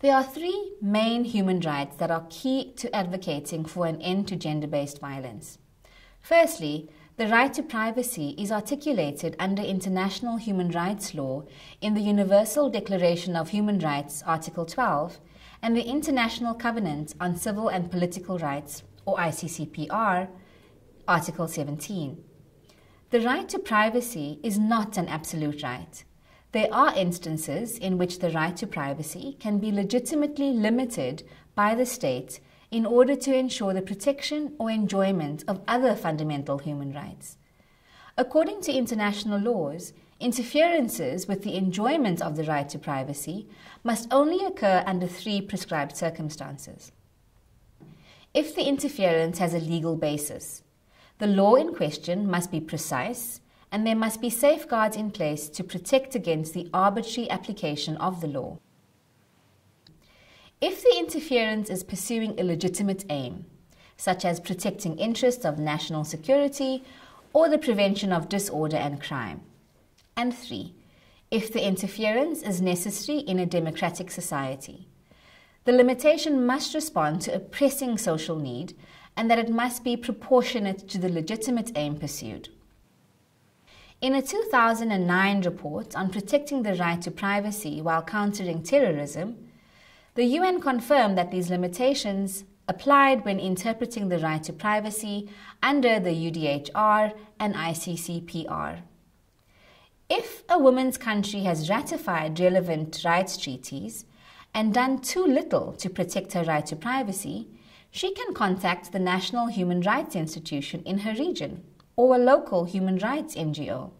There are three main human rights that are key to advocating for an end to gender based violence. Firstly, the right to privacy is articulated under international human rights law in the Universal Declaration of Human Rights, Article 12, and the International Covenant on Civil and Political Rights, or ICCPR, Article 17. The right to privacy is not an absolute right. There are instances in which the right to privacy can be legitimately limited by the state in order to ensure the protection or enjoyment of other fundamental human rights. According to international laws, interferences with the enjoyment of the right to privacy must only occur under three prescribed circumstances. If the interference has a legal basis, the law in question must be precise and there must be safeguards in place to protect against the arbitrary application of the law. If the interference is pursuing a legitimate aim, such as protecting interests of national security or the prevention of disorder and crime. And three, if the interference is necessary in a democratic society. The limitation must respond to a pressing social need and that it must be proportionate to the legitimate aim pursued. In a 2009 report on protecting the right to privacy while countering terrorism, the UN confirmed that these limitations applied when interpreting the right to privacy under the UDHR and ICCPR. If a woman's country has ratified relevant rights treaties and done too little to protect her right to privacy, she can contact the National Human Rights Institution in her region or a local human rights NGO.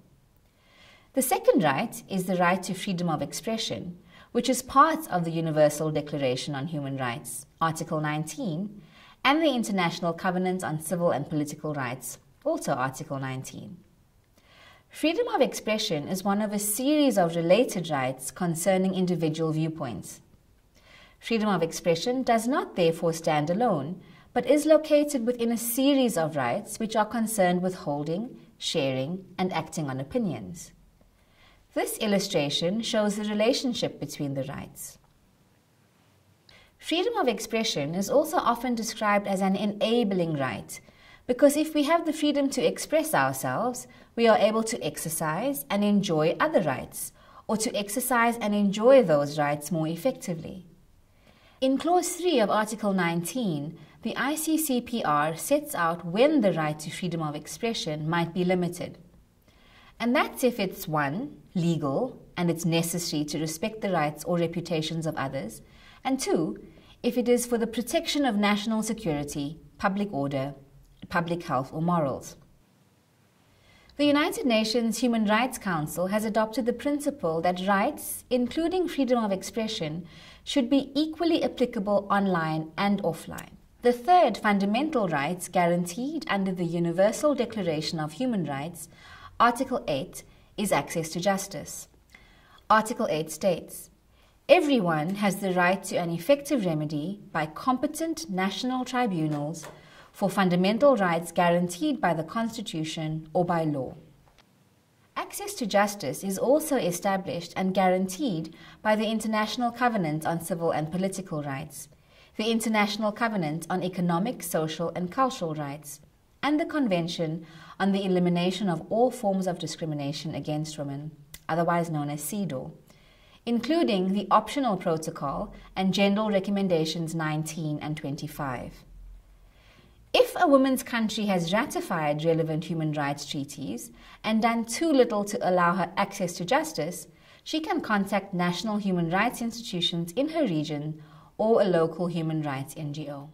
The second right is the right to freedom of expression, which is part of the Universal Declaration on Human Rights, Article 19, and the International Covenant on Civil and Political Rights, also Article 19. Freedom of expression is one of a series of related rights concerning individual viewpoints. Freedom of expression does not therefore stand alone, but is located within a series of rights which are concerned with holding, sharing, and acting on opinions. This illustration shows the relationship between the rights. Freedom of expression is also often described as an enabling right because if we have the freedom to express ourselves, we are able to exercise and enjoy other rights, or to exercise and enjoy those rights more effectively. In Clause 3 of Article 19, the ICCPR sets out when the right to freedom of expression might be limited. And that's if it's one, legal, and it's necessary to respect the rights or reputations of others, and two, if it is for the protection of national security, public order, public health, or morals. The United Nations Human Rights Council has adopted the principle that rights, including freedom of expression, should be equally applicable online and offline. The third fundamental rights guaranteed under the Universal Declaration of Human Rights Article 8 is access to justice. Article 8 states Everyone has the right to an effective remedy by competent national tribunals for fundamental rights guaranteed by the Constitution or by law. Access to justice is also established and guaranteed by the International Covenant on Civil and Political Rights, the International Covenant on Economic, Social, and Cultural Rights, and the Convention on the Elimination of All Forms of Discrimination Against Women, otherwise known as CEDAW, including the Optional Protocol and General Recommendations 19 and 25. If a woman's country has ratified relevant human rights treaties and done too little to allow her access to justice, she can contact national human rights institutions in her region or a local human rights NGO.